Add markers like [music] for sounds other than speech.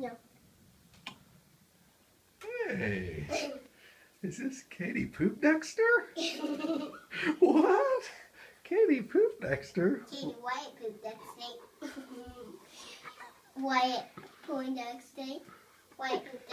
No. Hey, [laughs] is this Katie Poop Dexter? [laughs] what? Katie Poopdexter? Katie White Poop [laughs] Dexter. White Poop Dexter. White Poop.